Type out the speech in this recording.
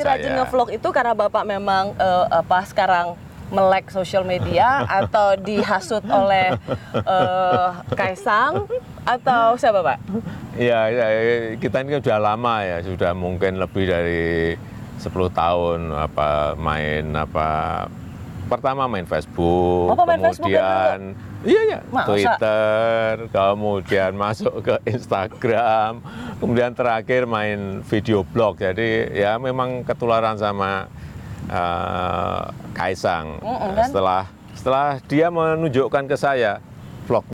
jadi rajin saya. ngevlog itu karena Bapak memang eh, apa sekarang melek sosial media atau dihasut oleh eh, Kaisang atau siapa Pak? Ya, ya, kita ini kan sudah lama ya, sudah mungkin lebih dari 10 tahun apa main apa pertama main Facebook, Bapak main Facebook ya, kemudian iya ya, Masa? Twitter, kemudian masuk ke Instagram, kemudian terakhir main video blog. Jadi ya memang ketularan sama eh, Kaisang. Mm-mm, kan? Setelah setelah dia menunjukkan ke saya vlog